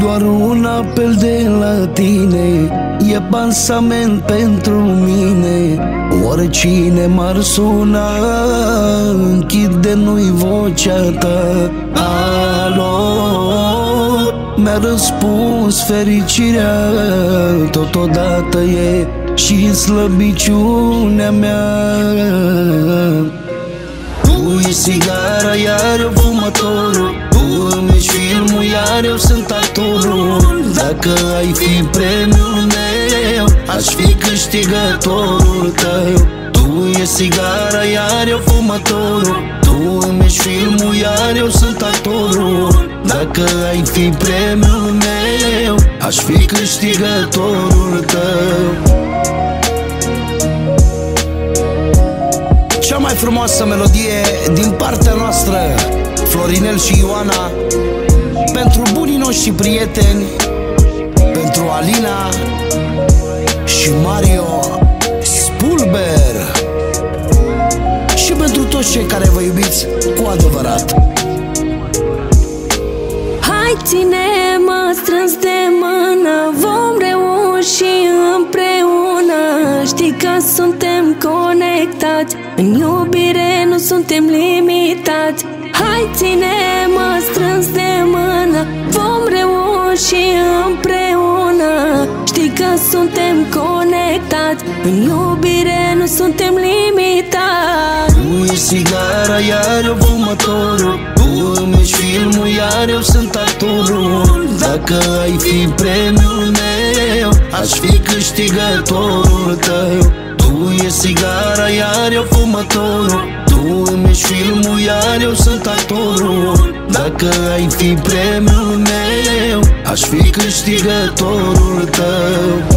Doar un apel de la tine E pansament pentru mine. Oricine m-ar suna Închide nu-i vocea ta? Alo Mi-a răspuns fericirea Totodată e și slăbiciunea mea. Tu e sigara, iar eu fumătorul eu sunt actorul Dacă ai fi premiul meu Aș fi câștigătorul tău. Tu e sigara, iar eu fumătorul. Tu îmi ești filmul, iar eu sunt actorul. Dacă ai fi premiul meu Aș fi câștigătorul tău. Cea mai frumoasă melodie din partea noastră Florinel și Ioana Pentru bunii noștri prieteni Pentru Alina Și Mario Spulber. Și pentru toți cei care vă iubiți cu adevărat. Hai ține-mă strâns de mână Vom reuși împreună. Știi că suntem conectați În iubire nu suntem limitați. Hai ține-mă suntem conectați. În iubire nu suntem limitați. Tu e sigara, iar eu fumătorul Tu îmi ești filmul, iar eu sunt actorul. Dacă ai fi premiul meu Aș fi câștigătorul tău. Tu e sigara, iar eu fumătorul Tu îmi ești filmul, iar eu sunt actorul. Dacă ai fi premiul meu Aș fi câștigătorul tău